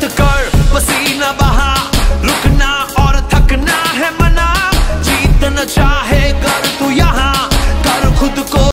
to go.